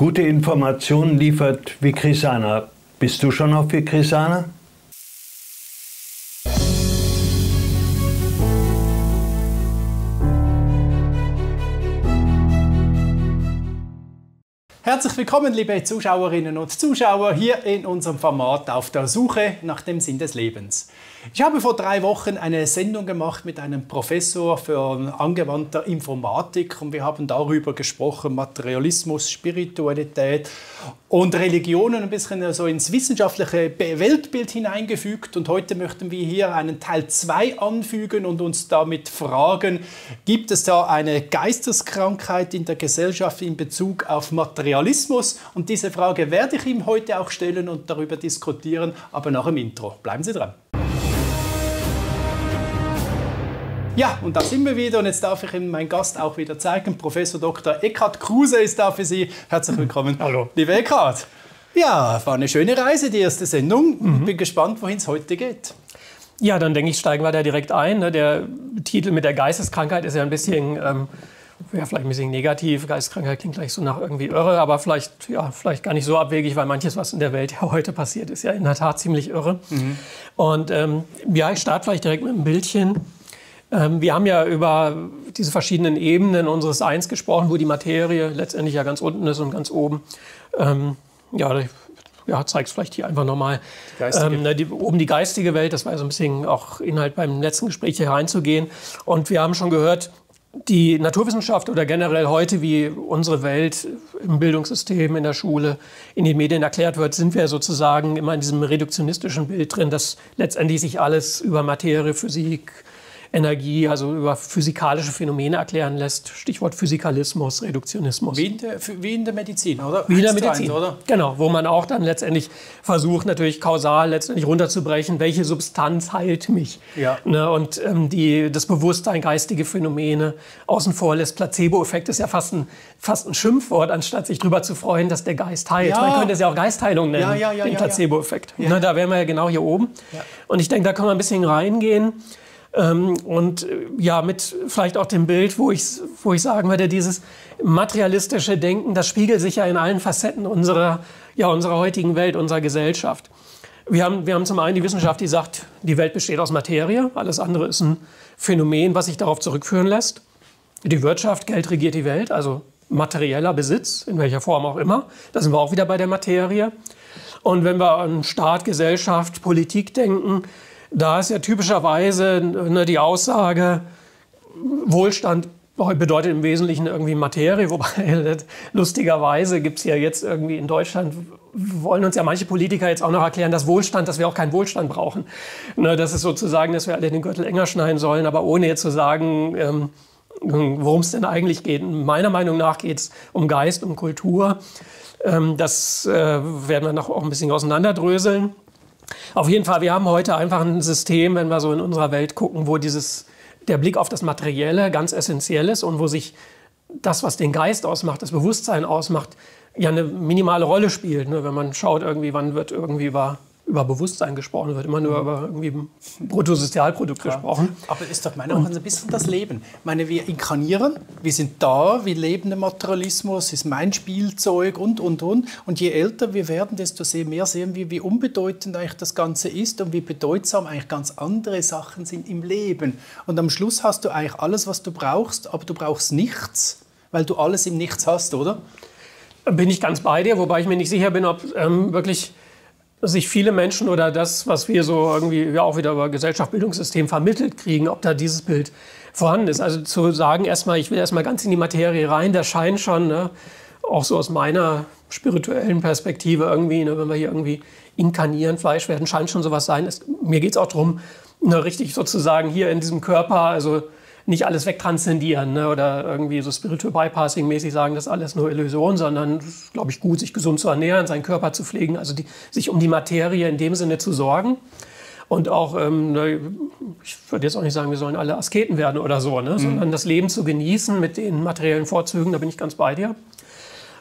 Gute Informationen liefert Vicrisana. Bist du schon auf Vicrisana? Herzlich willkommen, liebe Zuschauerinnen und Zuschauer, hier in unserem Format auf der Suche nach dem Sinn des Lebens. Ich habe vor drei Wochen eine Sendung gemacht mit einem Professor für angewandte Informatik und wir haben darüber gesprochen, Materialismus, Spiritualität und Religionen ein bisschen so ins wissenschaftliche Weltbild hineingefügt. Und heute möchten wir hier einen Teil 2 anfügen und uns damit fragen, gibt es da eine Geisteskrankheit in der Gesellschaft in Bezug auf Materialismus? Und diese Frage werde ich ihm heute auch stellen und darüber diskutieren, aber nach dem Intro. Bleiben Sie dran. Ja, und da sind wir wieder und jetzt darf ich Ihnen meinen Gast auch wieder zeigen. Professor Dr. Eckhard Kruse ist da für Sie. Herzlich willkommen. Hallo. Liebe Eckhard. Ja, war eine schöne Reise, die erste Sendung. Mhm. Bin gespannt, wohin es heute geht. Ja, dann denke ich, steigen wir da direkt ein. Ne? Der Titel mit der Geisteskrankheit ist ja ein bisschen, ähm, ja, vielleicht ein bisschen negativ. Geisteskrankheit klingt gleich so nach irgendwie irre, aber vielleicht, ja, vielleicht gar nicht so abwegig, weil manches, was in der Welt ja heute passiert, ist ja in der Tat ziemlich irre. Mhm. Und ähm, ja, ich starte vielleicht direkt mit einem Bildchen. Ähm, wir haben ja über diese verschiedenen Ebenen unseres Seins gesprochen, wo die Materie letztendlich ja ganz unten ist und ganz oben. Ähm, ja, ja, zeig's vielleicht hier einfach nochmal. Ähm, ne, die, oben die geistige Welt, das war so ein bisschen auch Inhalt beim letzten Gespräch hier reinzugehen. Und wir haben schon gehört, die Naturwissenschaft oder generell heute, wie unsere Welt im Bildungssystem, in der Schule, in den Medien erklärt wird, sind wir sozusagen immer in diesem reduktionistischen Bild drin, dass letztendlich sich alles über Materie, Physik, Energie, also über physikalische Phänomene erklären lässt. Stichwort Physikalismus, Reduktionismus. Wie in der, wie in der Medizin, oder? Wie in der Medizin, oder? Genau, wo man auch dann letztendlich versucht, natürlich kausal letztendlich runterzubrechen, welche Substanz heilt mich. Ja. Ne, und ähm, die, das Bewusstsein, geistige Phänomene außen vor lässt. Placebo-Effekt ist ja fast ein, fast ein Schimpfwort, anstatt sich darüber zu freuen, dass der Geist heilt. Ja. Man könnte es ja auch Geistheilung nennen, ja, ja, ja, den Placebo-Effekt. Ne, da wären wir ja genau hier oben. Und ich denke, da kann man ein bisschen reingehen. Ähm, und äh, ja, mit vielleicht auch dem Bild, wo ich, wo ich sagen würde, dieses materialistische Denken, das spiegelt sich ja in allen Facetten unserer, ja, unserer heutigen Welt, unserer Gesellschaft. Wir haben, wir haben zum einen die Wissenschaft, die sagt, die Welt besteht aus Materie, alles andere ist ein Phänomen, was sich darauf zurückführen lässt. Die Wirtschaft, Geld regiert die Welt, also materieller Besitz, in welcher Form auch immer. Da sind wir auch wieder bei der Materie. Und wenn wir an Staat, Gesellschaft, Politik denken, da ist ja typischerweise ne, die Aussage, Wohlstand bedeutet im Wesentlichen irgendwie Materie, wobei lustigerweise gibt es ja jetzt irgendwie in Deutschland, wollen uns ja manche Politiker jetzt auch noch erklären, dass Wohlstand, dass wir auch keinen Wohlstand brauchen. Ne, das ist sozusagen, dass wir alle den Gürtel enger schneiden sollen, aber ohne jetzt zu sagen, ähm, worum es denn eigentlich geht. Meiner Meinung nach geht es um Geist, um Kultur. Ähm, das äh, werden wir noch auch ein bisschen auseinanderdröseln. Auf jeden Fall, wir haben heute einfach ein System, wenn wir so in unserer Welt gucken, wo dieses, der Blick auf das Materielle ganz essentiell ist und wo sich das, was den Geist ausmacht, das Bewusstsein ausmacht, ja eine minimale Rolle spielt. Ne? Wenn man schaut, irgendwie, wann wird irgendwie über über Bewusstsein gesprochen wird, immer nur mhm. über irgendwie Bruttosozialprodukt ja. gesprochen. Aber ist doch meine auch ein bisschen das Leben. Ich meine, wir inkarnieren, wir sind da, wir leben im Materialismus, ist mein Spielzeug und, und, und. Und je älter wir werden, desto mehr sehen wir, wie unbedeutend eigentlich das Ganze ist und wie bedeutsam eigentlich ganz andere Sachen sind im Leben. Und am Schluss hast du eigentlich alles, was du brauchst, aber du brauchst nichts, weil du alles im Nichts hast, oder? Bin ich ganz bei dir, wobei ich mir nicht sicher bin, ob ähm, wirklich sich viele Menschen oder das, was wir so irgendwie ja auch wieder über Gesellschaft, Bildungssystem vermittelt kriegen, ob da dieses Bild vorhanden ist. Also zu sagen, erstmal, ich will erstmal ganz in die Materie rein, der scheint schon, ne, auch so aus meiner spirituellen Perspektive irgendwie, ne, wenn wir hier irgendwie inkarnieren, Fleisch werden, scheint schon sowas sein. Es, mir geht es auch darum, ne, richtig sozusagen hier in diesem Körper, also nicht alles wegtranszendieren ne? oder irgendwie so Spiritual Bypassing-mäßig sagen, das ist alles nur Illusion, sondern glaube ich, gut, sich gesund zu ernähren, seinen Körper zu pflegen, also die, sich um die Materie in dem Sinne zu sorgen. Und auch, ähm, ne, ich würde jetzt auch nicht sagen, wir sollen alle Asketen werden oder so, ne? Mhm. sondern das Leben zu genießen mit den materiellen Vorzügen, da bin ich ganz bei dir.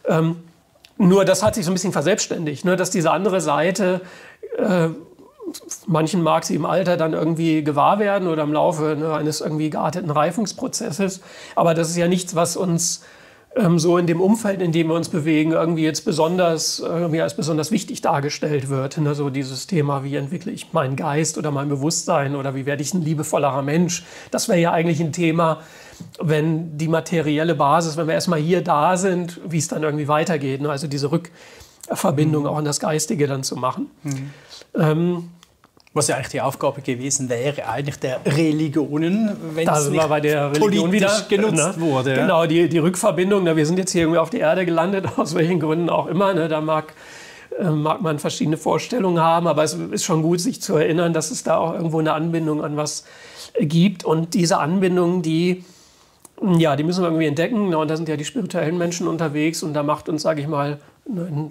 Ähm, nur das hat sich so ein bisschen verselbstständigt, ne? dass diese andere Seite äh, manchen mag sie im Alter dann irgendwie gewahr werden oder im Laufe ne, eines irgendwie gearteten Reifungsprozesses. Aber das ist ja nichts, was uns ähm, so in dem Umfeld, in dem wir uns bewegen, irgendwie jetzt besonders, irgendwie als besonders wichtig dargestellt wird. Ne? So dieses Thema, wie entwickle ich meinen Geist oder mein Bewusstsein oder wie werde ich ein liebevollerer Mensch. Das wäre ja eigentlich ein Thema, wenn die materielle Basis, wenn wir erstmal hier da sind, wie es dann irgendwie weitergeht. Ne? Also diese Rückverbindung mhm. auch in das Geistige dann zu machen. Mhm. Ähm, was ja eigentlich die Aufgabe gewesen wäre, eigentlich der Religionen, wenn es nicht bei der Religion wieder genutzt ne? wurde. Genau, die, die Rückverbindung, ne? wir sind jetzt hier irgendwie auf die Erde gelandet, aus welchen Gründen auch immer. Ne? Da mag, äh, mag man verschiedene Vorstellungen haben, aber es ist schon gut, sich zu erinnern, dass es da auch irgendwo eine Anbindung an was gibt. Und diese Anbindung, die ja, die müssen wir irgendwie entdecken. Und da sind ja die spirituellen Menschen unterwegs und da macht uns, sage ich mal,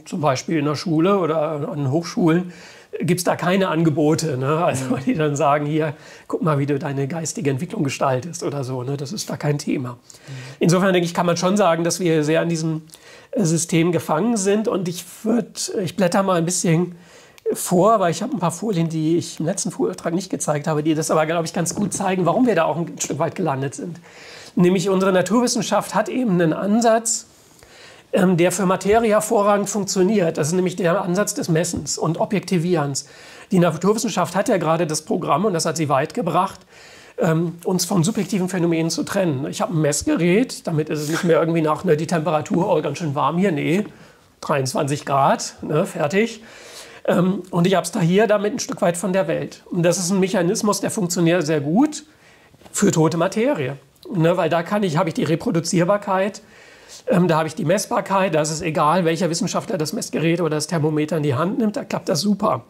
zum Beispiel in der Schule oder an Hochschulen, gibt es da keine Angebote. Ne? Also mhm. die dann sagen, hier, guck mal, wie du deine geistige Entwicklung gestaltest oder so. Ne? Das ist da kein Thema. Mhm. Insofern denke ich, kann man schon sagen, dass wir sehr an diesem äh, System gefangen sind. Und ich würde, ich blätter mal ein bisschen vor, weil ich habe ein paar Folien, die ich im letzten Vortrag nicht gezeigt habe, die das aber, glaube ich, ganz gut zeigen, warum wir da auch ein Stück weit gelandet sind. Nämlich unsere Naturwissenschaft hat eben einen Ansatz, ähm, der für Materie hervorragend funktioniert. Das ist nämlich der Ansatz des Messens und Objektivierens. Die Naturwissenschaft hat ja gerade das Programm, und das hat sie weit gebracht, ähm, uns von subjektiven Phänomenen zu trennen. Ich habe ein Messgerät, damit ist es nicht mehr irgendwie nach, ne, die Temperatur, oh, ganz schön warm hier, nee, 23 Grad, ne, fertig. Ähm, und ich hier damit ein Stück weit von der Welt. Und das ist ein Mechanismus, der funktioniert sehr gut für tote Materie. Ne, weil da kann ich, habe ich die Reproduzierbarkeit, ähm, da habe ich die Messbarkeit, da ist es egal, welcher Wissenschaftler das Messgerät oder das Thermometer in die Hand nimmt, da klappt das super.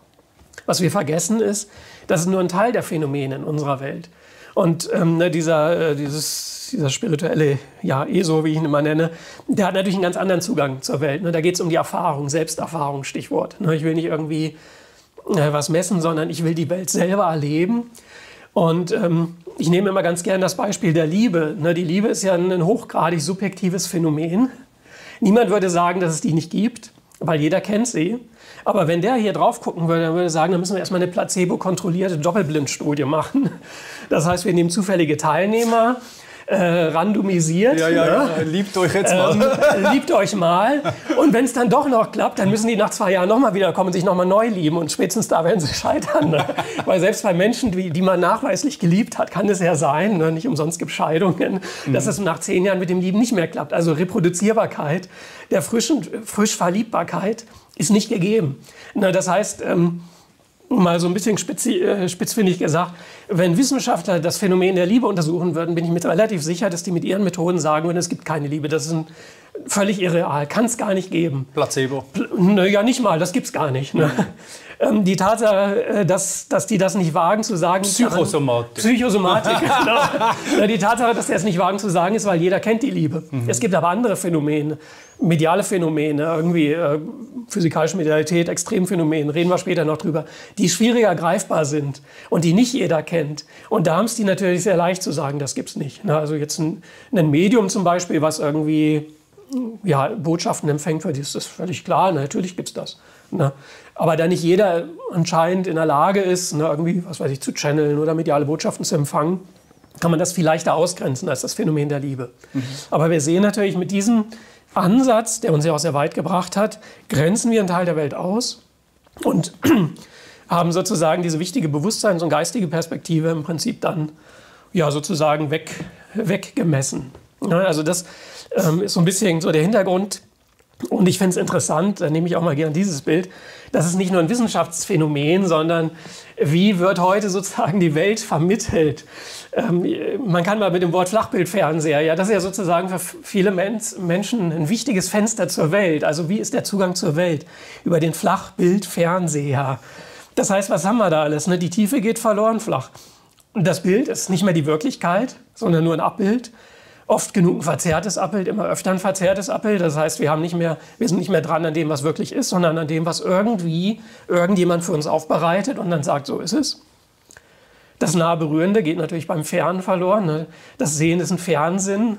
Was wir vergessen ist, das ist nur ein Teil der Phänomene in unserer Welt. Und ähm, ne, dieser, äh, dieses, dieser spirituelle ja, ESO, wie ich ihn immer nenne, der hat natürlich einen ganz anderen Zugang zur Welt. Ne? Da geht es um die Erfahrung, Selbsterfahrung, Stichwort. Ne? Ich will nicht irgendwie äh, was messen, sondern ich will die Welt selber erleben. Und ähm, ich nehme immer ganz gern das Beispiel der Liebe. Ne, die Liebe ist ja ein hochgradig subjektives Phänomen. Niemand würde sagen, dass es die nicht gibt, weil jeder kennt sie. Aber wenn der hier drauf gucken würde, dann würde er sagen, dann müssen wir erstmal eine placebo-kontrollierte Doppelblindstudie machen. Das heißt, wir nehmen zufällige Teilnehmer, äh, randomisiert. Ja, ja, ne? ja, liebt euch jetzt mal. Äh, liebt euch mal. Und wenn es dann doch noch klappt, dann müssen die nach zwei Jahren nochmal wiederkommen und sich nochmal neu lieben. Und spätestens da werden sie scheitern. Ne? Weil selbst bei Menschen, die, die man nachweislich geliebt hat, kann es ja sein, ne? nicht umsonst gibt Scheidungen, mhm. dass es nach zehn Jahren mit dem Lieben nicht mehr klappt. Also Reproduzierbarkeit der frischen, frisch Verliebbarkeit ist nicht gegeben. Na, das heißt, ähm, mal so ein bisschen spitzi, äh, spitzfindig gesagt, wenn Wissenschaftler das Phänomen der Liebe untersuchen würden, bin ich mir relativ sicher, dass die mit ihren Methoden sagen würden, es gibt keine Liebe. Das ist ein völlig irreal, kann es gar nicht geben. Placebo. Ne, ja, nicht mal, das gibt es gar nicht. Ne? Ähm, die Tatsache, äh, dass, dass die das nicht wagen zu sagen. Psychosomatik. Psychosomatik, genau. Die Tatsache, dass sie es nicht wagen zu sagen, ist, weil jeder kennt die Liebe. Mhm. Es gibt aber andere Phänomene, mediale Phänomene, irgendwie äh, physikalische Medialität, Extremphänomene, reden wir später noch drüber, die schwieriger greifbar sind und die nicht jeder kennt. Und da haben es die natürlich sehr leicht zu sagen, das gibt es nicht. Ne? Also jetzt ein, ein Medium zum Beispiel, was irgendwie ja, Botschaften empfängt, für die ist das völlig klar, natürlich gibt es das. Ne? Aber da nicht jeder anscheinend in der Lage ist, ne, irgendwie, was weiß ich, zu channeln oder mediale Botschaften zu empfangen, kann man das viel leichter ausgrenzen als das Phänomen der Liebe. Mhm. Aber wir sehen natürlich mit diesem Ansatz, der uns ja auch sehr weit gebracht hat, grenzen wir einen Teil der Welt aus und haben sozusagen diese wichtige Bewusstseins- und geistige Perspektive im Prinzip dann ja, sozusagen weg, weggemessen. Also das ähm, ist so ein bisschen so der Hintergrund und ich finde es interessant, da nehme ich auch mal gerne dieses Bild, das ist nicht nur ein Wissenschaftsphänomen, sondern wie wird heute sozusagen die Welt vermittelt? Ähm, man kann mal mit dem Wort Flachbildfernseher, ja, das ist ja sozusagen für viele Men Menschen ein wichtiges Fenster zur Welt. Also wie ist der Zugang zur Welt? Über den Flachbildfernseher. Das heißt, was haben wir da alles? Ne? Die Tiefe geht verloren flach. Und das Bild ist nicht mehr die Wirklichkeit, sondern nur ein Abbild oft genug ein verzerrtes Abbild, immer öfter ein verzerrtes Abbild. Das heißt, wir, haben nicht mehr, wir sind nicht mehr dran an dem, was wirklich ist, sondern an dem, was irgendwie irgendjemand für uns aufbereitet und dann sagt, so ist es. Das nahe Berührende geht natürlich beim Fernen verloren. Ne? Das Sehen ist ein Fernsinn,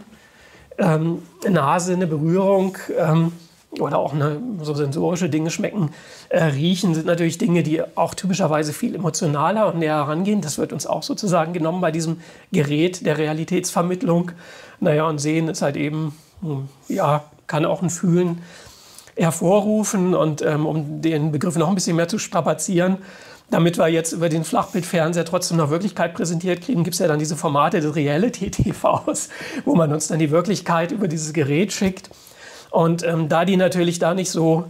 ähm, Nahsinne, Berührung ähm, oder auch eine, so sensorische Dinge schmecken, äh, riechen sind natürlich Dinge, die auch typischerweise viel emotionaler und näher herangehen. Das wird uns auch sozusagen genommen bei diesem Gerät der Realitätsvermittlung. Naja, und Sehen ist halt eben hm, ja, kann auch ein Fühlen hervorrufen. Und ähm, um den Begriff noch ein bisschen mehr zu strapazieren, damit wir jetzt über den Flachbildfernseher trotzdem noch Wirklichkeit präsentiert kriegen, gibt es ja dann diese Formate des Reality-TVs, wo man uns dann die Wirklichkeit über dieses Gerät schickt. Und ähm, da die natürlich da nicht so,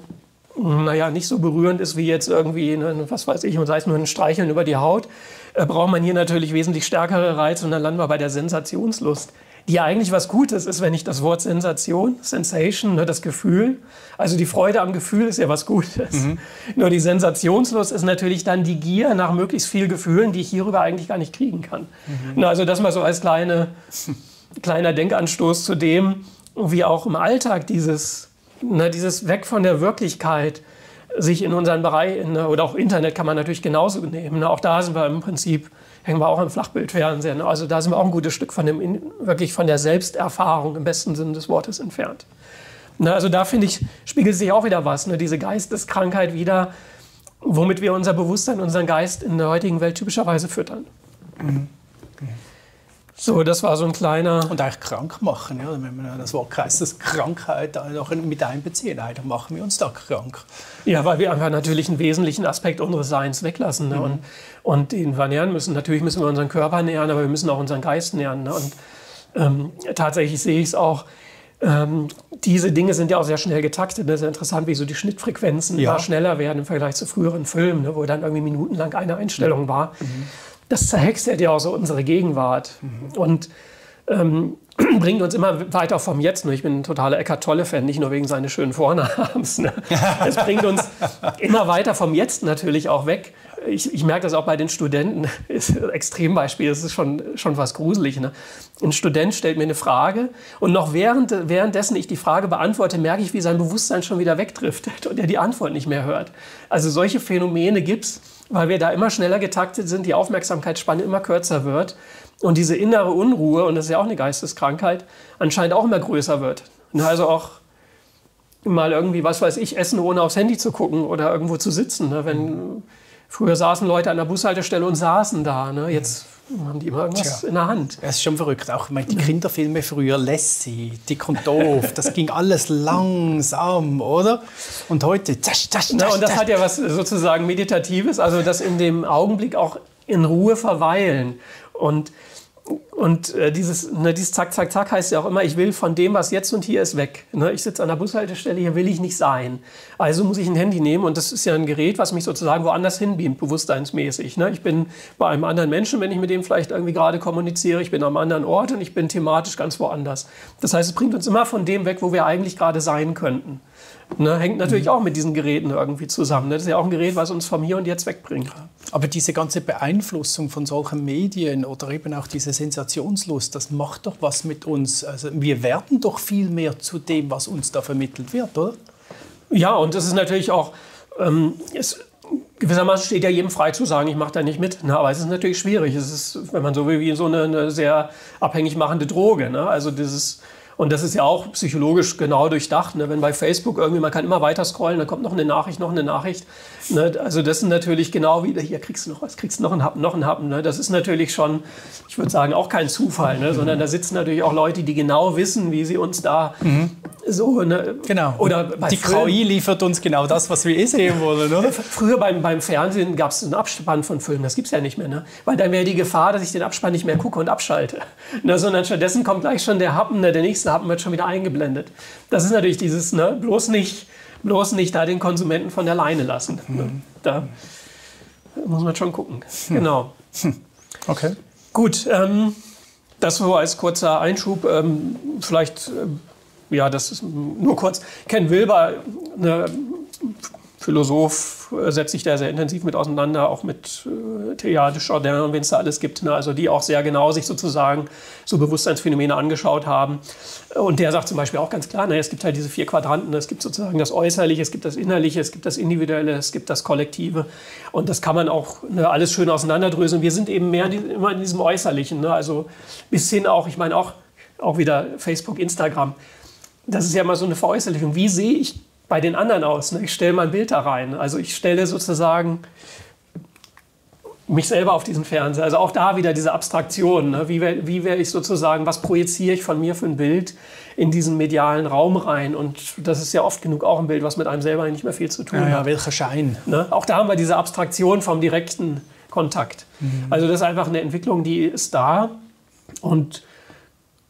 naja, nicht so berührend ist wie jetzt irgendwie, eine, was weiß ich, und sei es nur ein Streicheln über die Haut, äh, braucht man hier natürlich wesentlich stärkere Reize und dann landen wir bei der Sensationslust die ja eigentlich was Gutes ist, wenn ich das Wort Sensation, Sensation, ne, das Gefühl, also die Freude am Gefühl ist ja was Gutes. Mhm. Nur die Sensationslust ist natürlich dann die Gier nach möglichst viel Gefühlen, die ich hierüber eigentlich gar nicht kriegen kann. Mhm. also das mal so als kleine, kleiner Denkanstoß zu dem, wie auch im Alltag dieses, ne, dieses Weg von der Wirklichkeit sich in unseren Bereich, ne, oder auch Internet kann man natürlich genauso nehmen. Ne, auch da sind wir im Prinzip hängen wir auch im Flachbildfernsehen. Also da sind wir auch ein gutes Stück von dem, wirklich von der Selbsterfahrung im besten Sinne des Wortes entfernt. Na, also da finde ich, spiegelt sich auch wieder was, ne? diese Geisteskrankheit wieder, womit wir unser Bewusstsein, unseren Geist in der heutigen Welt typischerweise füttern. Mhm. So, das war so ein kleiner. Und eigentlich krank machen, ja, wenn man das Wort das Krankheit auch mit einbeziehen. Eigentlich machen wir uns da krank. Ja, weil wir einfach natürlich einen wesentlichen Aspekt unseres Seins weglassen. Ne? Mhm. Und, und den wir nähern müssen. Natürlich müssen wir unseren Körper nähern, aber wir müssen auch unseren Geist nähern. Ne? Und ähm, tatsächlich sehe ich es auch. Ähm, diese Dinge sind ja auch sehr schnell getaktet. Das ist ja interessant, wie so die Schnittfrequenzen ja. schneller werden im Vergleich zu früheren Filmen, ne, wo dann irgendwie minutenlang eine Einstellung war. Mhm das zerhexert ja auch so unsere Gegenwart mhm. und ähm, bringt uns immer weiter vom Jetzt. Ich bin ein totaler Eckart Tolle-Fan, nicht nur wegen seines schönen Vornamens. Ne? Es bringt uns immer weiter vom Jetzt natürlich auch weg. Ich, ich merke das auch bei den Studenten. Ist ein Extrembeispiel, das ist schon, schon was gruselig. Ne? Ein Student stellt mir eine Frage und noch während, währenddessen ich die Frage beantworte, merke ich, wie sein Bewusstsein schon wieder wegdriftet und er die Antwort nicht mehr hört. Also solche Phänomene gibt es weil wir da immer schneller getaktet sind, die Aufmerksamkeitsspanne immer kürzer wird und diese innere Unruhe, und das ist ja auch eine Geisteskrankheit, anscheinend auch immer größer wird. Also auch mal irgendwie, was weiß ich, essen, ohne aufs Handy zu gucken oder irgendwo zu sitzen. Ne? Wenn, früher saßen Leute an der Bushaltestelle und saßen da. Ne? Jetzt haben die immer irgendwas Tja. in der Hand. Es ist schon verrückt. Auch meine, die Kinderfilme früher, Lassie, Dick und Doof, das ging alles langsam, oder? Und heute, tasch, tasch, tasch, Na, Und das hat ja was sozusagen Meditatives, also das in dem Augenblick auch in Ruhe verweilen. Und und äh, dieses, ne, dieses Zack, Zack, Zack heißt ja auch immer, ich will von dem, was jetzt und hier ist, weg. Ne? Ich sitze an der Bushaltestelle, hier will ich nicht sein. Also muss ich ein Handy nehmen und das ist ja ein Gerät, was mich sozusagen woanders hinbeamt, bewusstseinsmäßig. Ne? Ich bin bei einem anderen Menschen, wenn ich mit dem vielleicht irgendwie gerade kommuniziere, ich bin am anderen Ort und ich bin thematisch ganz woanders. Das heißt, es bringt uns immer von dem weg, wo wir eigentlich gerade sein könnten. Ne, hängt natürlich mhm. auch mit diesen Geräten irgendwie zusammen. Ne? Das ist ja auch ein Gerät, was uns vom Hier und Jetzt wegbringt. Aber diese ganze Beeinflussung von solchen Medien oder eben auch diese Sensationslust, das macht doch was mit uns. Also wir werden doch viel mehr zu dem, was uns da vermittelt wird, oder? Ja, und das ist natürlich auch, ähm, es, gewissermaßen steht ja jedem frei zu sagen, ich mache da nicht mit. Ne? Aber es ist natürlich schwierig. Es ist, wenn man so will, wie so eine, eine sehr abhängig machende Droge. Ne? Also dieses und das ist ja auch psychologisch genau durchdacht. Ne? Wenn bei Facebook irgendwie, man kann immer weiter scrollen, dann kommt noch eine Nachricht, noch eine Nachricht. Ne? Also das sind natürlich genau wie, hier kriegst du noch was, kriegst du noch einen Happen, noch einen Happen. Ne? Das ist natürlich schon, ich würde sagen, auch kein Zufall, ne? sondern da sitzen natürlich auch Leute, die genau wissen, wie sie uns da mhm. so... Ne? Genau. Oder die KI liefert uns genau das, was wir eh sehen wollen. Oder? Früher beim, beim Fernsehen gab es einen Abspann von Filmen, das gibt es ja nicht mehr. Ne? Weil dann wäre die Gefahr, dass ich den Abspann nicht mehr gucke und abschalte. Ne? Sondern stattdessen kommt gleich schon der Happen, ne? der nächste Happen wird schon wieder eingeblendet. Das ist natürlich dieses, ne, bloß nicht, bloß nicht da den Konsumenten von der Leine lassen. Mhm. Da muss man schon gucken. Hm. Genau. Hm. Okay. Gut, ähm, das so als kurzer Einschub. Ähm, vielleicht, äh, ja, das ist nur kurz. Ken Wilber, eine Philosoph äh, setzt sich da sehr intensiv mit auseinander, auch mit äh, Théâtre, Chardin und wen es da alles gibt. Ne? Also die auch sehr genau sich sozusagen so Bewusstseinsphänomene angeschaut haben. Und der sagt zum Beispiel auch ganz klar, na, es gibt halt diese vier Quadranten. Es gibt sozusagen das Äußerliche, es gibt das Innerliche, es gibt das Individuelle, es gibt das Kollektive. Und das kann man auch ne, alles schön auseinanderdröseln. Wir sind eben mehr immer in diesem Äußerlichen. Ne? Also bis hin auch, ich meine auch, auch wieder Facebook, Instagram. Das ist ja immer so eine Veräußerlichung. Wie sehe ich bei den anderen aus. Ne? Ich stelle mal ein Bild da rein. Also ich stelle sozusagen mich selber auf diesen Fernseher. Also auch da wieder diese Abstraktion. Ne? Wie, wie wäre ich sozusagen, was projiziere ich von mir für ein Bild in diesen medialen Raum rein? Und das ist ja oft genug auch ein Bild, was mit einem selber nicht mehr viel zu tun ja, hat. Ja, welcher Schein. Ne? Auch da haben wir diese Abstraktion vom direkten Kontakt. Mhm. Also das ist einfach eine Entwicklung, die ist da. Und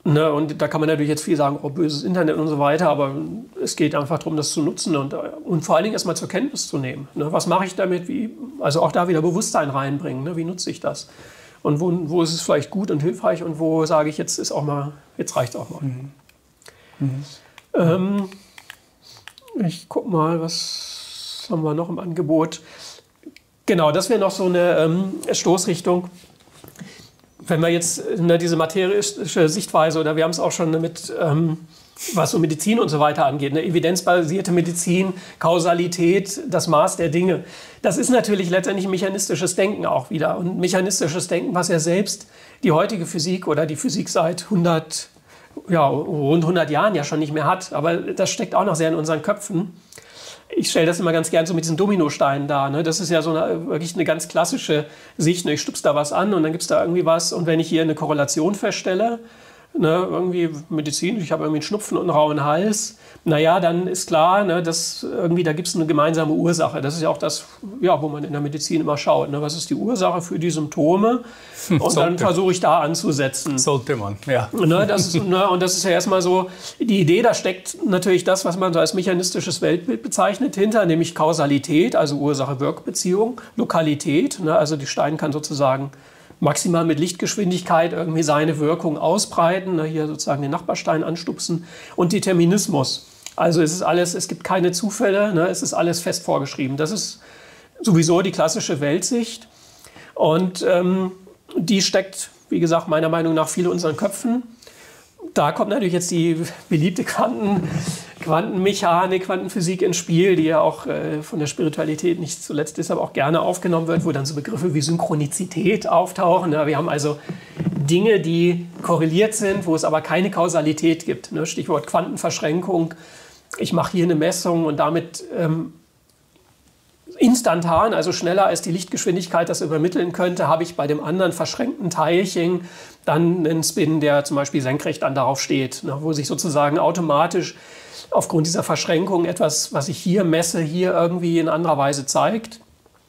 Ne, und da kann man natürlich jetzt viel sagen, oh, böses Internet und so weiter, aber es geht einfach darum, das zu nutzen und, und vor allen Dingen erstmal zur Kenntnis zu nehmen. Ne, was mache ich damit? Wie, also auch da wieder Bewusstsein reinbringen. Ne, wie nutze ich das? Und wo, wo ist es vielleicht gut und hilfreich und wo sage ich, jetzt ist auch mal, jetzt reicht es auch mal. Mhm. Mhm. Ähm, ich gucke mal, was haben wir noch im Angebot? Genau, das wäre noch so eine ähm, Stoßrichtung wenn wir jetzt ne, diese materielle Sichtweise oder wir haben es auch schon mit, ähm, was so Medizin und so weiter angeht, eine evidenzbasierte Medizin, Kausalität, das Maß der Dinge, das ist natürlich letztendlich mechanistisches Denken auch wieder. Und mechanistisches Denken, was ja selbst die heutige Physik oder die Physik seit 100, ja, rund 100 Jahren ja schon nicht mehr hat, aber das steckt auch noch sehr in unseren Köpfen ich stelle das immer ganz gern so mit diesen Dominosteinen dar. Ne? Das ist ja so eine, wirklich eine ganz klassische Sicht. Ne? Ich stupse da was an und dann gibt es da irgendwie was. Und wenn ich hier eine Korrelation feststelle, ne, irgendwie Medizin, ich habe irgendwie einen Schnupfen und einen rauen Hals, naja, dann ist klar, ne, dass irgendwie da gibt es eine gemeinsame Ursache. Das ist ja auch das, ja, wo man in der Medizin immer schaut. Ne, was ist die Ursache für die Symptome? Und dann versuche ich da anzusetzen. Sollte man, ja. Ne, das ist, ne, und das ist ja erstmal so, die Idee, da steckt natürlich das, was man so als mechanistisches Weltbild bezeichnet, hinter, nämlich Kausalität, also Ursache-Wirkbeziehung, Lokalität. Ne, also die Stein kann sozusagen maximal mit Lichtgeschwindigkeit irgendwie seine Wirkung ausbreiten, ne, hier sozusagen den Nachbarstein anstupsen und Determinismus. Also es ist alles, es gibt keine Zufälle, ne, es ist alles fest vorgeschrieben. Das ist sowieso die klassische Weltsicht und ähm, die steckt, wie gesagt, meiner Meinung nach viel in unseren Köpfen. Da kommt natürlich jetzt die beliebte Quanten, Quantenmechanik, Quantenphysik ins Spiel, die ja auch äh, von der Spiritualität nicht zuletzt deshalb auch gerne aufgenommen wird, wo dann so Begriffe wie Synchronizität auftauchen. Ja, wir haben also Dinge, die korreliert sind, wo es aber keine Kausalität gibt. Ne? Stichwort Quantenverschränkung. Ich mache hier eine Messung und damit ähm, instantan, also schneller als die Lichtgeschwindigkeit das übermitteln könnte, habe ich bei dem anderen verschränkten Teilchen dann einen Spin, der zum Beispiel senkrecht dann darauf steht, ne? wo sich sozusagen automatisch aufgrund dieser Verschränkung etwas, was ich hier messe, hier irgendwie in anderer Weise zeigt.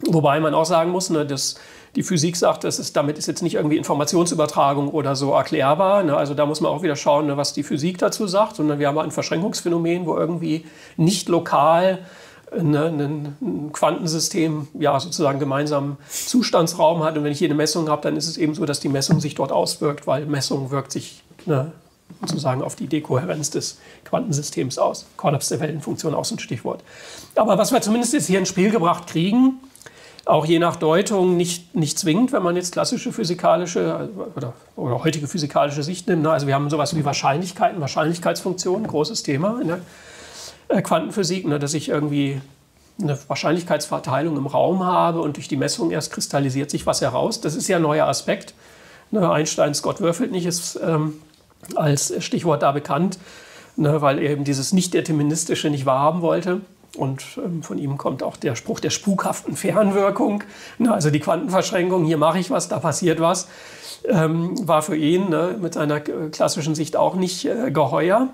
Wobei man auch sagen muss, ne, dass die Physik sagt, das ist, damit ist jetzt nicht irgendwie Informationsübertragung oder so erklärbar. Ne? Also da muss man auch wieder schauen, ne, was die Physik dazu sagt, sondern wir haben ein Verschränkungsphänomen, wo irgendwie nicht lokal ne, ein Quantensystem ja sozusagen gemeinsamen Zustandsraum hat. Und wenn ich hier eine Messung habe, dann ist es eben so, dass die Messung sich dort auswirkt, weil Messung wirkt sich ne, sozusagen auf die Dekohärenz des Quantensystems aus. Kollaps der Wellenfunktion auch so ein Stichwort. Aber was wir zumindest jetzt hier ins Spiel gebracht kriegen, auch je nach Deutung nicht, nicht zwingend, wenn man jetzt klassische physikalische oder, oder heutige physikalische Sicht nimmt. Ne? Also wir haben sowas wie Wahrscheinlichkeiten, Wahrscheinlichkeitsfunktionen, großes Thema in der äh, Quantenphysik, ne? dass ich irgendwie eine Wahrscheinlichkeitsverteilung im Raum habe und durch die Messung erst kristallisiert sich was heraus. Das ist ja ein neuer Aspekt. Ne? Einsteins Gott würfelt nicht ist ähm, als Stichwort da bekannt, ne, weil er eben dieses Nicht-Deterministische nicht wahrhaben wollte. Und ähm, von ihm kommt auch der Spruch der spukhaften Fernwirkung. Ne, also die Quantenverschränkung, hier mache ich was, da passiert was, ähm, war für ihn ne, mit seiner klassischen Sicht auch nicht äh, geheuer.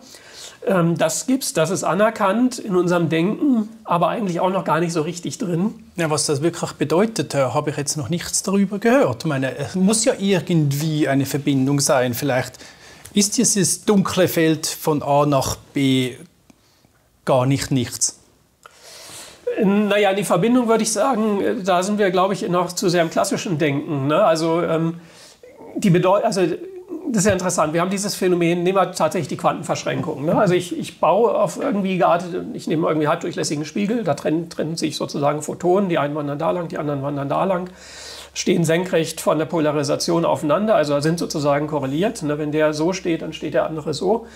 Ähm, das gibt's, das ist anerkannt in unserem Denken, aber eigentlich auch noch gar nicht so richtig drin. Ja, was das wirklich bedeutet, äh, habe ich jetzt noch nichts darüber gehört. Ich meine, es muss ja irgendwie eine Verbindung sein. Vielleicht ist dieses dunkle Feld von A nach B gar nicht nichts? Naja, die Verbindung würde ich sagen, da sind wir, glaube ich, noch zu sehr im klassischen Denken. Ne? Also, ähm, die Bedeutung, also das ist ja interessant. Wir haben dieses Phänomen, nehmen wir tatsächlich die Quantenverschränkung. Ne? Also ich, ich baue auf irgendwie geartete, ich nehme irgendwie halbdurchlässigen Spiegel, da trennen, trennen sich sozusagen Photonen, die einen wandern da lang, die anderen wandern da lang stehen senkrecht von der Polarisation aufeinander, also sind sozusagen korreliert. Ne? Wenn der so steht, dann steht der andere so.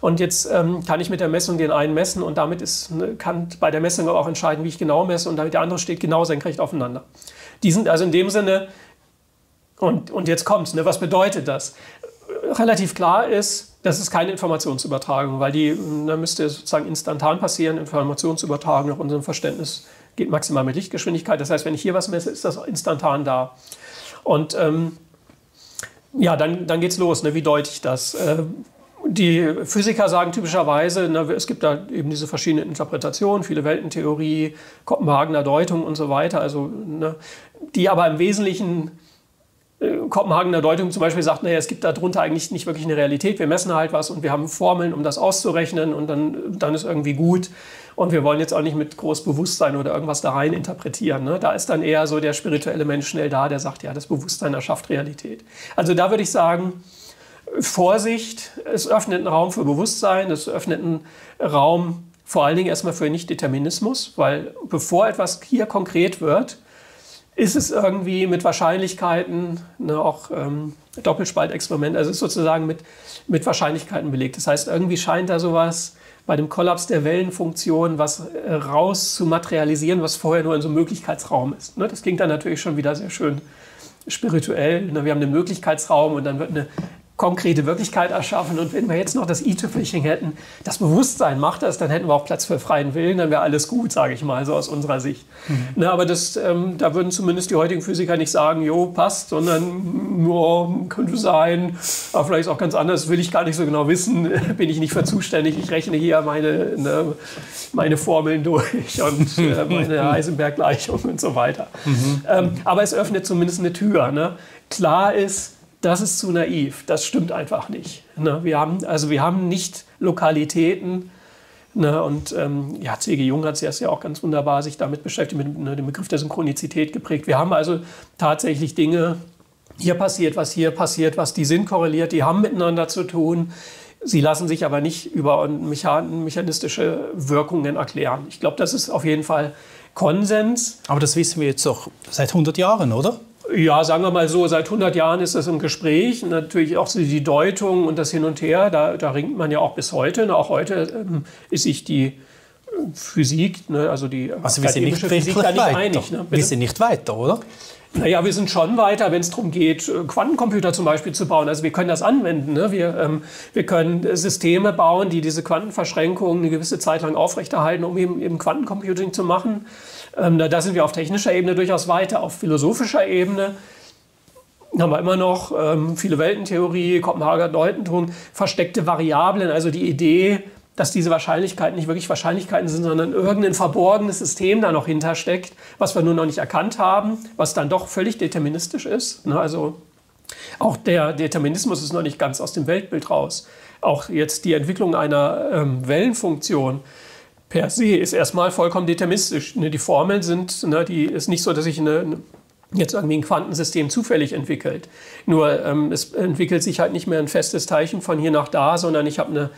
Und jetzt ähm, kann ich mit der Messung den einen messen und damit ist, ne, kann bei der Messung auch entscheiden, wie ich genau messe und damit der andere steht genau senkrecht aufeinander. Die sind also in dem Sinne, und, und jetzt kommt's, ne, was bedeutet das? Relativ klar ist, das ist keine Informationsübertragung, weil die da müsste sozusagen instantan passieren. Informationsübertragung nach unserem Verständnis geht maximal mit Lichtgeschwindigkeit. Das heißt, wenn ich hier was messe, ist das instantan da. Und ähm, ja, dann, dann es los. Ne? Wie deute ich das? Äh, die Physiker sagen typischerweise, ne, es gibt da eben diese verschiedenen Interpretationen, viele Weltentheorie, Kopenhagener Deutung und so weiter, also, ne, die aber im Wesentlichen äh, Kopenhagener Deutung zum Beispiel sagt, naja, es gibt darunter eigentlich nicht wirklich eine Realität. Wir messen halt was und wir haben Formeln, um das auszurechnen und dann, dann ist irgendwie gut. Und wir wollen jetzt auch nicht mit groß Bewusstsein oder irgendwas da rein interpretieren. Ne? Da ist dann eher so der spirituelle Mensch schnell da, der sagt, ja, das Bewusstsein erschafft Realität. Also da würde ich sagen, Vorsicht, es öffnet einen Raum für Bewusstsein, es öffnet einen Raum vor allen Dingen erstmal für Nicht-Determinismus, weil bevor etwas hier konkret wird, ist es irgendwie mit Wahrscheinlichkeiten, ne, auch ähm, Doppelspaltexperiment, also ist sozusagen mit, mit Wahrscheinlichkeiten belegt. Das heißt, irgendwie scheint da sowas bei dem Kollaps der Wellenfunktion was äh, raus zu materialisieren, was vorher nur in so einem Möglichkeitsraum ist. Ne? Das klingt dann natürlich schon wieder sehr schön spirituell. Ne? Wir haben einen Möglichkeitsraum und dann wird eine konkrete Wirklichkeit erschaffen. Und wenn wir jetzt noch das i-Tüpfelchen hätten, das Bewusstsein macht das, dann hätten wir auch Platz für freien Willen, dann wäre alles gut, sage ich mal, so aus unserer Sicht. Mhm. Na, aber das, ähm, da würden zumindest die heutigen Physiker nicht sagen, jo, passt, sondern ja, könnte sein, aber vielleicht ist auch ganz anders, will ich gar nicht so genau wissen, bin ich nicht für zuständig, ich rechne hier meine, ne, meine Formeln durch und äh, meine Heisenberg-Gleichung und so weiter. Mhm. Ähm, aber es öffnet zumindest eine Tür. Ne? Klar ist, das ist zu naiv. Das stimmt einfach nicht. Ne? Wir haben, also wir haben nicht Lokalitäten. Ne? Und ähm, ja, C.G. Jung hat sich ja auch ganz wunderbar sich damit beschäftigt, mit ne, dem Begriff der Synchronizität geprägt. Wir haben also tatsächlich Dinge, hier passiert was, hier passiert was, die sind korreliert, die haben miteinander zu tun. Sie lassen sich aber nicht über mechanistische Wirkungen erklären. Ich glaube, das ist auf jeden Fall Konsens. Aber das wissen wir jetzt doch seit 100 Jahren, oder? Ja, sagen wir mal so, seit 100 Jahren ist das im Gespräch. Natürlich auch die Deutung und das Hin und Her, da, da ringt man ja auch bis heute. Auch heute ähm, ist sich die äh, Physik, ne, also die also wir sind nicht Physik da nicht einig. Ne? Wir sind nicht weiter, oder? Naja, wir sind schon weiter, wenn es darum geht, äh, Quantencomputer zum Beispiel zu bauen. Also wir können das anwenden. Ne? Wir, ähm, wir können Systeme bauen, die diese Quantenverschränkungen eine gewisse Zeit lang aufrechterhalten, um eben, eben Quantencomputing zu machen. Ähm, da, da sind wir auf technischer Ebene durchaus weiter. Auf philosophischer Ebene haben wir immer noch ähm, viele Weltentheorie, Kopenhager Deutentum, versteckte Variablen, also die Idee, dass diese Wahrscheinlichkeiten nicht wirklich Wahrscheinlichkeiten sind, sondern irgendein verborgenes System da noch hintersteckt, was wir nur noch nicht erkannt haben, was dann doch völlig deterministisch ist. Ne? Also auch der Determinismus ist noch nicht ganz aus dem Weltbild raus. Auch jetzt die Entwicklung einer ähm, Wellenfunktion per se ist erstmal vollkommen deterministisch. Ne, die Formeln sind, ne, die ist nicht so, dass ich eine, jetzt irgendwie ein Quantensystem zufällig entwickelt. Nur ähm, es entwickelt sich halt nicht mehr ein festes Teilchen von hier nach da, sondern ich habe eine,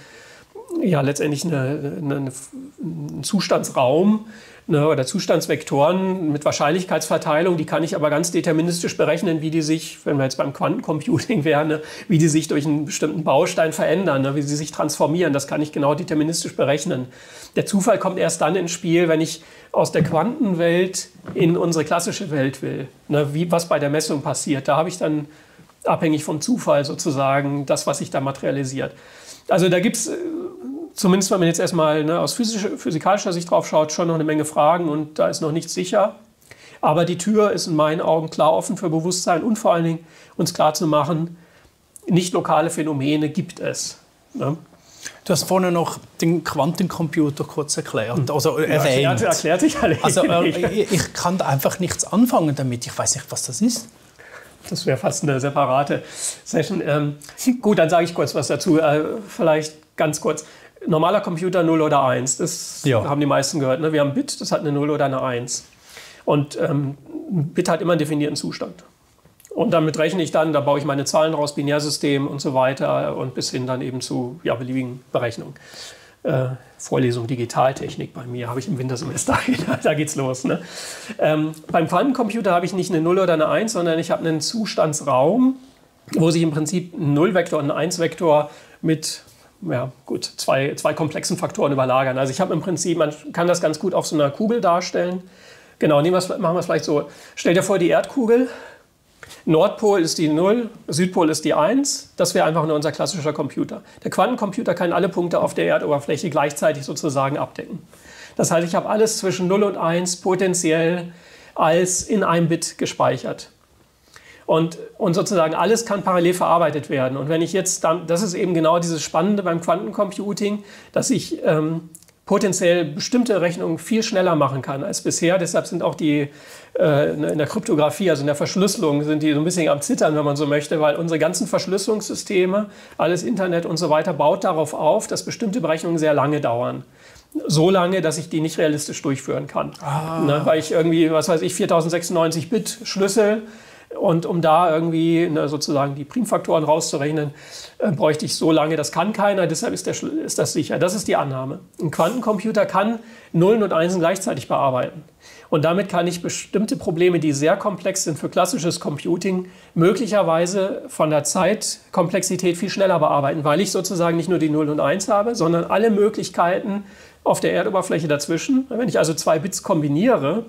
ja, letztendlich eine, eine, einen Zustandsraum, ne, oder Zustandsvektoren mit Wahrscheinlichkeitsverteilung, die kann ich aber ganz deterministisch berechnen, wie die sich, wenn wir jetzt beim Quantencomputing wären, ne, wie die sich durch einen bestimmten Baustein verändern, ne, wie sie sich transformieren. Das kann ich genau deterministisch berechnen. Der Zufall kommt erst dann ins Spiel, wenn ich aus der Quantenwelt in unsere klassische Welt will. Ne, wie, was bei der Messung passiert. Da habe ich dann abhängig vom Zufall sozusagen das, was sich da materialisiert. Also da gibt es äh, zumindest wenn man jetzt erstmal ne, aus physischer, physikalischer Sicht drauf schaut, schon noch eine Menge Fragen und da ist noch nichts sicher. Aber die Tür ist in meinen Augen klar offen für Bewusstsein und vor allen Dingen uns klar zu machen, nicht lokale Phänomene gibt es. Ne? Du hast vorhin noch den Quantencomputer kurz erklärt, hm. also ja, erwähnt. Erklärt, erklärt sich alle. Also äh, ich kann da einfach nichts anfangen damit. Ich weiß nicht, was das ist. Das wäre fast eine separate Session. Ähm, gut, dann sage ich kurz was dazu. Äh, vielleicht ganz kurz normaler Computer 0 oder 1. Das ja. haben die meisten gehört. Ne? Wir haben Bit, das hat eine 0 oder eine 1. Und ähm, Bit hat immer einen definierten Zustand. Und damit rechne ich dann, da baue ich meine Zahlen raus, Binärsystem und so weiter und bis hin dann eben zu ja, beliebigen Berechnungen. Äh, Vorlesung Digitaltechnik bei mir habe ich im Wintersemester, da geht's los. Ne? Ähm, beim Quantencomputer habe ich nicht eine 0 oder eine 1, sondern ich habe einen Zustandsraum, wo sich im Prinzip ein Nullvektor und ein 1-Vektor mit ja, gut, zwei, zwei komplexen Faktoren überlagern. Also ich habe im Prinzip, man kann das ganz gut auf so einer Kugel darstellen. Genau, nehmen machen wir es vielleicht so. Stell dir vor, die Erdkugel Nordpol ist die 0, Südpol ist die 1. Das wäre einfach nur unser klassischer Computer. Der Quantencomputer kann alle Punkte auf der Erdoberfläche gleichzeitig sozusagen abdecken. Das heißt, ich habe alles zwischen 0 und 1 potenziell als in einem Bit gespeichert. Und, und sozusagen alles kann parallel verarbeitet werden. Und wenn ich jetzt dann, das ist eben genau dieses Spannende beim Quantencomputing, dass ich ähm, potenziell bestimmte Rechnungen viel schneller machen kann als bisher. Deshalb sind auch die äh, in der Kryptographie, also in der Verschlüsselung, sind die so ein bisschen am Zittern, wenn man so möchte, weil unsere ganzen Verschlüsselungssysteme, alles Internet und so weiter, baut darauf auf, dass bestimmte Berechnungen sehr lange dauern so lange, dass ich die nicht realistisch durchführen kann. Ah. Ne, weil ich irgendwie, was weiß ich, 4096 Bit Schlüssel und um da irgendwie ne, sozusagen die Primfaktoren rauszurechnen, äh, bräuchte ich so lange, das kann keiner, deshalb ist, der, ist das sicher. Das ist die Annahme. Ein Quantencomputer kann Nullen und Einsen gleichzeitig bearbeiten. Und damit kann ich bestimmte Probleme, die sehr komplex sind für klassisches Computing, möglicherweise von der Zeitkomplexität viel schneller bearbeiten, weil ich sozusagen nicht nur die 0 und 1 habe, sondern alle Möglichkeiten auf der Erdoberfläche dazwischen. Wenn ich also zwei Bits kombiniere,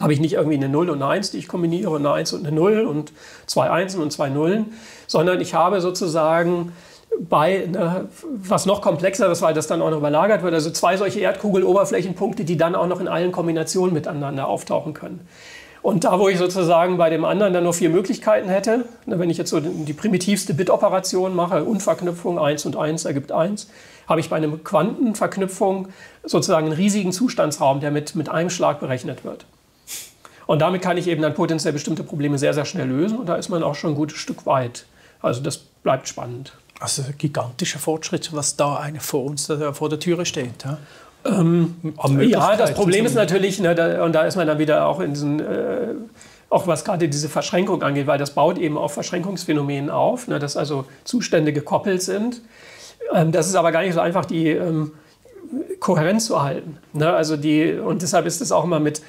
habe ich nicht irgendwie eine 0 und eine 1, die ich kombiniere, eine 1 und eine 0 und zwei Einsen und zwei Nullen, sondern ich habe sozusagen bei, ne, was noch komplexer ist, weil das dann auch noch überlagert wird, also zwei solche Erdkugeloberflächenpunkte, die dann auch noch in allen Kombinationen miteinander auftauchen können. Und da, wo ich sozusagen bei dem anderen dann nur vier Möglichkeiten hätte, ne, wenn ich jetzt so die primitivste Bit-Operation mache, Unverknüpfung 1 und 1 ergibt 1, habe ich bei einer Quantenverknüpfung sozusagen einen riesigen Zustandsraum, der mit, mit einem Schlag berechnet wird. Und damit kann ich eben dann potenziell bestimmte Probleme sehr, sehr schnell lösen. Und da ist man auch schon ein gutes Stück weit. Also das bleibt spannend. Also ein gigantischer Fortschritt, was da eine vor uns da, vor der Türe steht. Ja? Ähm, ja, das Problem ist natürlich, ne, da, und da ist man dann wieder auch in diesen, äh, auch was gerade diese Verschränkung angeht, weil das baut eben auf Verschränkungsphänomenen auf, ne, dass also Zustände gekoppelt sind. Ähm, das ist aber gar nicht so einfach, die ähm, Kohärenz zu halten. Ne? Also die, und deshalb ist es auch immer mit äh,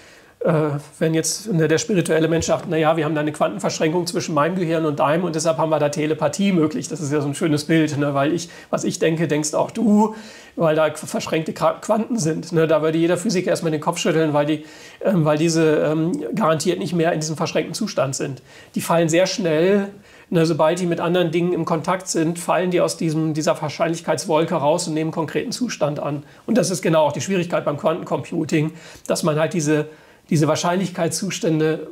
wenn jetzt ne, der spirituelle Mensch sagt, naja, wir haben da eine Quantenverschränkung zwischen meinem Gehirn und deinem und deshalb haben wir da Telepathie möglich. Das ist ja so ein schönes Bild, ne, weil ich, was ich denke, denkst auch du, weil da verschränkte Quanten sind. Ne, da würde jeder Physiker erstmal den Kopf schütteln, weil, die, ähm, weil diese ähm, garantiert nicht mehr in diesem verschränkten Zustand sind. Die fallen sehr schnell Ne, sobald die mit anderen Dingen im Kontakt sind, fallen die aus diesem, dieser Wahrscheinlichkeitswolke raus und nehmen konkreten Zustand an. Und das ist genau auch die Schwierigkeit beim Quantencomputing, dass man halt diese diese Wahrscheinlichkeitszustände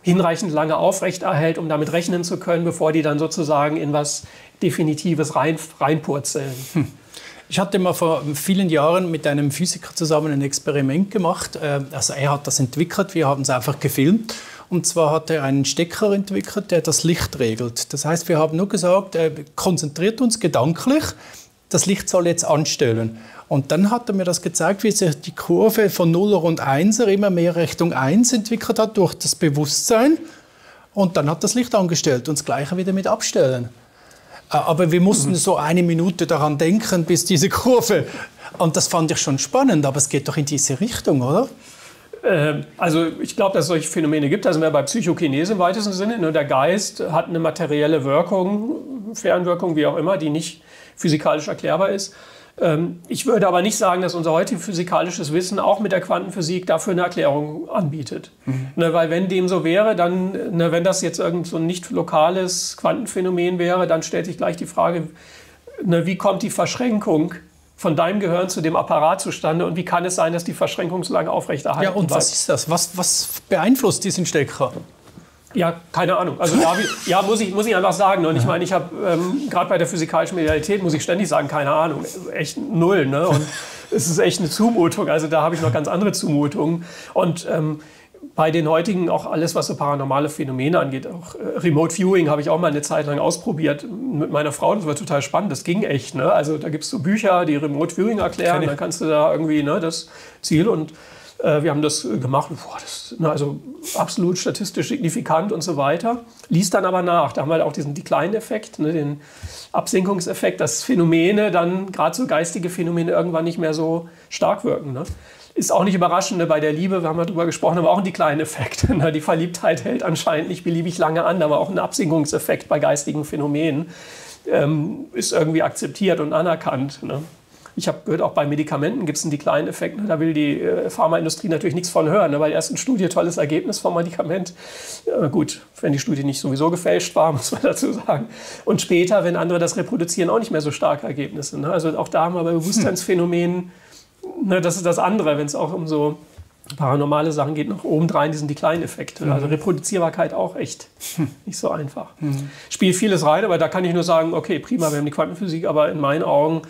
hinreichend lange aufrechterhält, um damit rechnen zu können, bevor die dann sozusagen in was Definitives rein, reinpurzeln. Hm. Ich hatte mal vor vielen Jahren mit einem Physiker zusammen ein Experiment gemacht. Äh, also er hat das entwickelt, wir haben es einfach gefilmt. Und zwar hat er einen Stecker entwickelt, der das Licht regelt. Das heißt, wir haben nur gesagt, äh, konzentriert uns gedanklich, das Licht soll jetzt anstellen. Und dann hat er mir das gezeigt, wie sich die Kurve von Nuller und Einser immer mehr Richtung 1 entwickelt hat durch das Bewusstsein. Und dann hat das Licht angestellt und das Gleiche wieder mit Abstellen. Äh, aber wir mussten so eine Minute daran denken, bis diese Kurve. Und das fand ich schon spannend, aber es geht doch in diese Richtung, oder? Ähm, also ich glaube, dass es solche Phänomene gibt. Also bei Psychokinese im weitesten Sinne. Nur der Geist hat eine materielle Wirkung, Fernwirkung, wie auch immer, die nicht physikalisch erklärbar ist. Ähm, ich würde aber nicht sagen, dass unser heutiges physikalisches Wissen auch mit der Quantenphysik dafür eine Erklärung anbietet. Mhm. Ne, weil wenn dem so wäre, dann, ne, wenn das jetzt irgend so ein nicht lokales Quantenphänomen wäre, dann stellt sich gleich die Frage, ne, wie kommt die Verschränkung von deinem Gehirn zu dem Apparat zustande und wie kann es sein, dass die Verschränkung so lange aufrechterhalten Ja, und bleibt? was ist das? Was, was beeinflusst diesen Stecker? Ja, keine Ahnung. Also da ich, ja, muss ich, muss ich einfach sagen. Und ich meine, ich habe ähm, gerade bei der physikalischen Medialität muss ich ständig sagen, keine Ahnung, echt null. Ne? Und es ist echt eine Zumutung. Also da habe ich noch ganz andere Zumutungen. Und ähm, bei den heutigen auch alles, was so paranormale Phänomene angeht, auch äh, Remote Viewing habe ich auch mal eine Zeit lang ausprobiert mit meiner Frau. Das war total spannend. Das ging echt. Ne? Also da gibt es so Bücher, die Remote Viewing erklären. Dann kannst du da irgendwie ne, das Ziel und wir haben das äh, gemacht, boah, das, ne, also absolut statistisch signifikant und so weiter. Lies dann aber nach. Da haben wir halt auch diesen Decline-Effekt, ne, den Absinkungseffekt, dass Phänomene dann, gerade so geistige Phänomene, irgendwann nicht mehr so stark wirken. Ne? Ist auch nicht überraschend ne, bei der Liebe, wir haben ja darüber gesprochen, aber auch ein Decline-Effekt. Ne? Die Verliebtheit hält anscheinend nicht beliebig lange an, aber auch ein Absinkungseffekt bei geistigen Phänomenen ähm, ist irgendwie akzeptiert und anerkannt. Ne? Ich habe gehört, auch bei Medikamenten gibt es einen kleinen Effekt. Da will die äh, Pharmaindustrie natürlich nichts von hören. Ne? Weil erst eine Studie, tolles Ergebnis vom Medikament. Ja, gut, wenn die Studie nicht sowieso gefälscht war, muss man dazu sagen. Und später, wenn andere das reproduzieren, auch nicht mehr so starke Ergebnisse. Ne? Also auch da haben wir bei Bewusstseinsphänomenen, ne, das ist das andere, wenn es auch um so paranormale Sachen geht noch obendrein, die sind die kleinen Effekte. Mhm. Also Reproduzierbarkeit auch echt hm. nicht so einfach. Mhm. Spielt vieles rein, aber da kann ich nur sagen, okay, prima, wir haben die Quantenphysik, aber in meinen Augen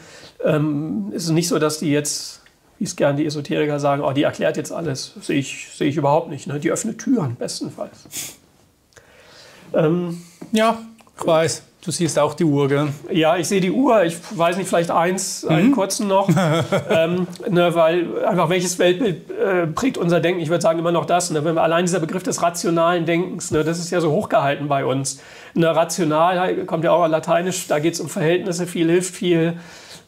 ähm, ist es nicht so, dass die jetzt, wie es gern die Esoteriker sagen, oh, die erklärt jetzt alles. Sehe ich, sehe ich überhaupt nicht. Ne? Die öffnet Türen, bestenfalls. Ähm, ja, ich weiß. Du siehst auch die Uhr, gell? Ja, ich sehe die Uhr. Ich weiß nicht, vielleicht eins, mhm. einen kurzen noch. ähm, ne, weil einfach welches Weltbild äh, prägt unser Denken? Ich würde sagen immer noch das. Ne? Wenn wir allein dieser Begriff des rationalen Denkens, ne, das ist ja so hochgehalten bei uns. Ne, rational kommt ja auch lateinisch, da geht es um Verhältnisse, viel hilft viel.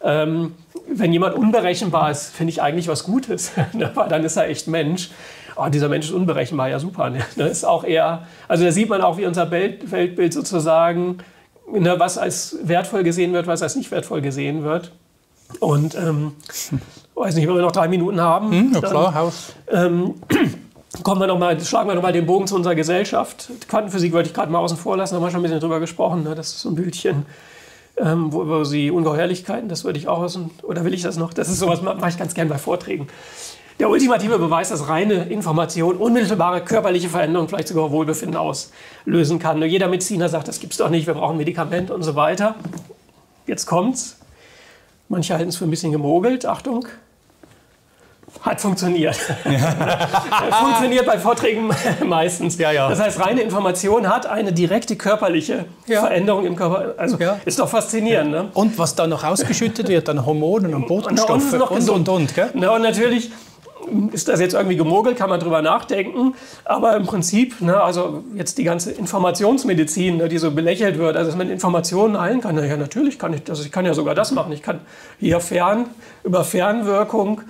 Ähm, wenn jemand unberechenbar ist, finde ich eigentlich was Gutes, ne? weil dann ist er echt Mensch. Oh, dieser Mensch ist unberechenbar, ja super. Ne? Das ist auch eher, also da sieht man auch, wie unser Weltbild sozusagen ne, was als wertvoll gesehen wird, was als nicht wertvoll gesehen wird. Und ähm, weiß nicht, wenn wir noch drei Minuten haben. Hm, ja, klar, Haus. Ähm, kommen wir noch mal, schlagen wir noch mal den Bogen zu unserer Gesellschaft. Quantenphysik wollte ich gerade mal außen vor lassen, da haben wir schon ein bisschen drüber gesprochen. Ne? Das ist so ein Bildchen, ähm, wo, wo sie Ungeheuerlichkeiten, das würde ich auch aus oder will ich das noch? Das ist sowas, mache ich ganz gern bei Vorträgen. Der ultimative Beweis, dass reine Information unmittelbare körperliche Veränderungen, vielleicht sogar Wohlbefinden auslösen kann. Nur jeder Mediziner sagt, das gibt es doch nicht, wir brauchen Medikamente und so weiter. Jetzt kommt's. Manche halten es für ein bisschen gemogelt. Achtung. Hat funktioniert. Ja. funktioniert bei Vorträgen meistens. Ja, ja. Das heißt, reine Information hat eine direkte körperliche Veränderung im Körper. Also ist doch faszinierend. Ne? Und was da noch ausgeschüttet wird an Hormonen und Botenstoffen und, und, und, und, gell? Na, und natürlich ist das jetzt irgendwie gemogelt, kann man drüber nachdenken. Aber im Prinzip, ne, also jetzt die ganze Informationsmedizin, ne, die so belächelt wird, also dass man Informationen heilen kann, na ja, natürlich kann ich, also ich kann ja sogar das machen. Ich kann hier fern, über Fernwirkung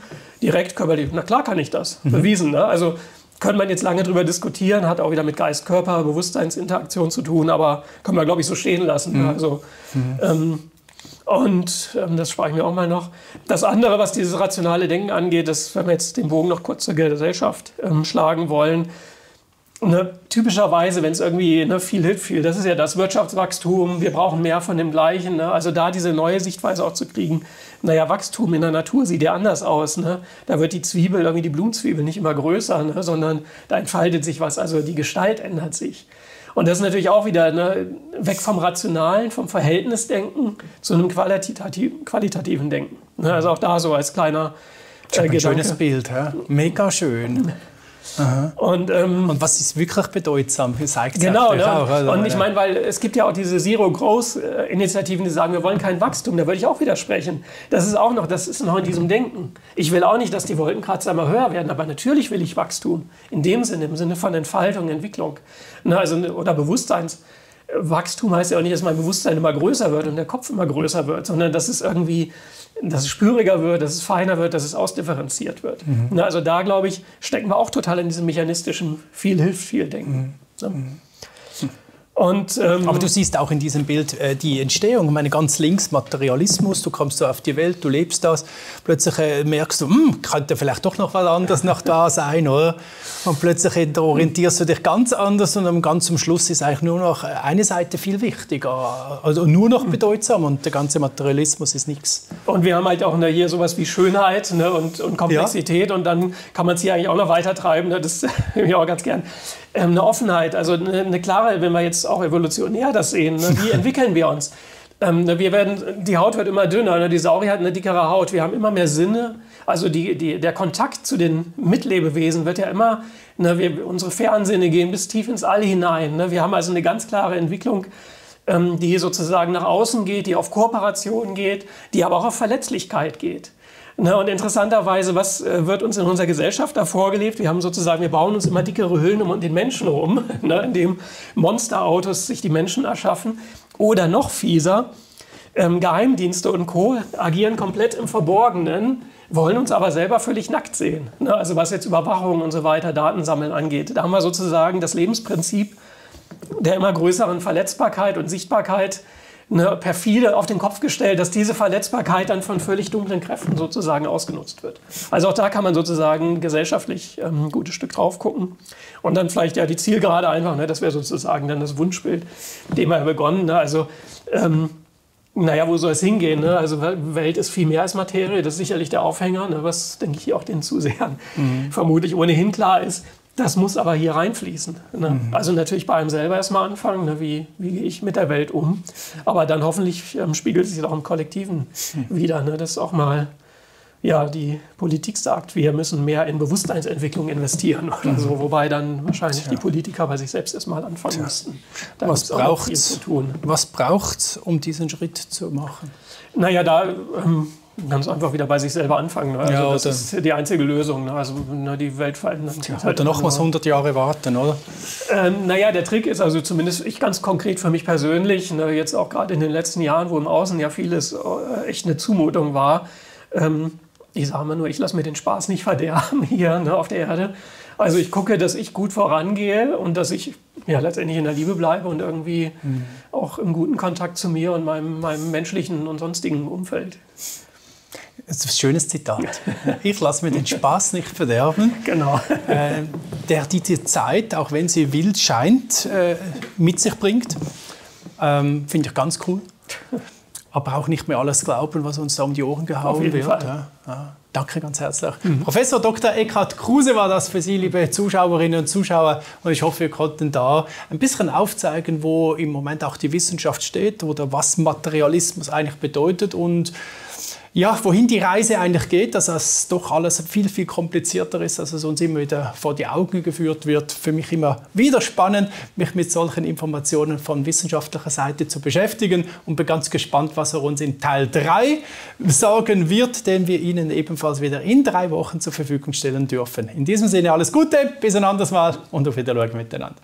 direkt körperlich, na klar kann ich das, mhm. bewiesen. Ne? Also könnte man jetzt lange drüber diskutieren, hat auch wieder mit Geist, Körper, Bewusstseinsinteraktion zu tun, aber können wir, glaube ich, so stehen lassen. Mhm. Also, mhm. Ähm, und ähm, das spare ich mir auch mal noch. Das andere, was dieses rationale Denken angeht, ist, wenn wir jetzt den Bogen noch kurz zur Gesellschaft ähm, schlagen wollen, ne, typischerweise, wenn es irgendwie ne, viel hilft viel, das ist ja das Wirtschaftswachstum, wir brauchen mehr von dem Gleichen. Ne? Also da diese neue Sichtweise auch zu kriegen, naja, Wachstum in der Natur sieht ja anders aus. Ne? Da wird die Zwiebel, irgendwie die Blumenzwiebel nicht immer größer, ne? sondern da entfaltet sich was, also die Gestalt ändert sich. Und das ist natürlich auch wieder ne, weg vom Rationalen, vom Verhältnisdenken zu einem qualitativ, qualitativen Denken. Ne, also auch da so als kleiner äh, ein schönes Bild, ja? mega schön. Und, ähm, und, was ist wirklich bedeutsam? Zeigt genau, ne? auch, also, und ich meine, weil es gibt ja auch diese Zero-Growth-Initiativen, die sagen, wir wollen kein Wachstum. Da würde ich auch widersprechen. Das ist auch noch, das ist noch in diesem Denken. Ich will auch nicht, dass die Wolkenkratzer immer höher werden, aber natürlich will ich Wachstum. In dem Sinne, im Sinne von Entfaltung, Entwicklung. Ne, also, oder Bewusstseinswachstum heißt ja auch nicht, dass mein Bewusstsein immer größer wird und der Kopf immer größer wird, sondern dass es irgendwie dass es spüriger wird, dass es feiner wird, dass es ausdifferenziert wird. Mhm. also da, glaube ich, stecken wir auch total in diesem mechanistischen viel hilft viel Denken. Mhm. mhm. Und, ähm, Aber du siehst auch in diesem Bild äh, die Entstehung. Ich meine, ganz links Materialismus, du kommst so auf die Welt, du lebst das. Plötzlich äh, merkst du, hm, könnte vielleicht doch noch was anderes noch da sein, oder? Und plötzlich orientierst du dich ganz anders und am ganz zum Schluss ist eigentlich nur noch eine Seite viel wichtiger, also nur noch bedeutsam und der ganze Materialismus ist nichts. Und wir haben halt auch hier sowas wie Schönheit ne, und, und Komplexität ja. und dann kann man es hier eigentlich auch noch weiter treiben. Ne, das höre ich auch ganz gern. Ähm, eine Offenheit, also eine, eine, klare, wenn wir jetzt auch evolutionär das sehen, ne, wie entwickeln wir uns? Ähm, ne, wir werden, die Haut wird immer dünner, ne, die Saurier hat eine dickere Haut, wir haben immer mehr Sinne, also die, die, der Kontakt zu den Mitlebewesen wird ja immer, ne, wir, unsere Fernsinne gehen bis tief ins All hinein. Ne, wir haben also eine ganz klare Entwicklung, ähm, die sozusagen nach außen geht, die auf Kooperation geht, die aber auch auf Verletzlichkeit geht. Ne, und interessanterweise, was äh, wird uns in unserer Gesellschaft da vorgelebt? Wir haben sozusagen, wir bauen uns immer dickere Hüllen um den Menschen herum, ne, indem Monsterautos sich die Menschen erschaffen. Oder noch fieser, ähm, Geheimdienste und Co. agieren komplett im Verborgenen, wollen uns aber selber völlig nackt sehen. Ne, also was jetzt Überwachung und so weiter, Datensammeln angeht. Da haben wir sozusagen das Lebensprinzip der immer größeren Verletzbarkeit und Sichtbarkeit ne, perfide auf den Kopf gestellt, dass diese Verletzbarkeit dann von völlig dunklen Kräften sozusagen ausgenutzt wird. Also auch da kann man sozusagen gesellschaftlich ähm, ein gutes Stück drauf gucken. Und dann vielleicht ja die Zielgerade einfach, ne, das wäre sozusagen dann das Wunschbild, dem wir begonnen. Ne, also ähm, naja, wo soll es hingehen? Ne? Also Welt ist viel mehr als Materie, das ist sicherlich der Aufhänger, ne? was, denke ich, auch den Zusehern mhm. vermutlich ohnehin klar ist. Das muss aber hier reinfließen. Ne? Mhm. Also natürlich bei einem selber erstmal anfangen, ne? wie, wie gehe ich mit der Welt um. Aber dann hoffentlich ähm, spiegelt sich das auch im Kollektiven mhm. wieder. Ne? Das auch mal ja, die Politik sagt, wir müssen mehr in Bewusstseinsentwicklung investieren oder mhm. so, wobei dann wahrscheinlich Tja. die Politiker bei sich selbst erstmal anfangen Tja. müssten. Da was braucht es, was braucht's, um diesen Schritt zu machen? Naja, da ähm, ganz einfach wieder bei sich selber anfangen. Ne? Also ja, das ist die einzige Lösung. Ne? Also ne, die Welt verändern. Tja, halt oder nochmals 100 Jahre warten, oder? Ähm, naja, der Trick ist also zumindest ich ganz konkret für mich persönlich, ne, jetzt auch gerade in den letzten Jahren, wo im Außen ja vieles äh, echt eine Zumutung war, ähm, ich sage mal nur, ich lasse mir den Spaß nicht verderben hier ne, auf der Erde. Also ich gucke, dass ich gut vorangehe und dass ich ja, letztendlich in der Liebe bleibe und irgendwie mhm. auch im guten Kontakt zu mir und meinem, meinem menschlichen und sonstigen Umfeld. Das ist ein schönes Zitat. Ich lasse mir den Spaß nicht verderben. Genau. Äh, der diese Zeit, auch wenn sie wild scheint, äh, mit sich bringt. Ähm, Finde ich ganz cool aber auch nicht mehr alles glauben, was uns da um die Ohren gehauen wird. Ja, ja. Danke ganz herzlich. Mhm. Professor Dr. Eckhard Kruse war das für Sie, liebe Zuschauerinnen und Zuschauer. Und ich hoffe, wir konnten da ein bisschen aufzeigen, wo im Moment auch die Wissenschaft steht oder was Materialismus eigentlich bedeutet und ja, wohin die Reise eigentlich geht, dass es doch alles viel, viel komplizierter ist, als es uns immer wieder vor die Augen geführt wird. Für mich immer wieder spannend, mich mit solchen Informationen von wissenschaftlicher Seite zu beschäftigen und bin ganz gespannt, was er uns in Teil 3 sagen wird, den wir Ihnen ebenfalls wieder in drei Wochen zur Verfügung stellen dürfen. In diesem Sinne alles Gute, bis ein anderes Mal und auf Wiedersehen miteinander.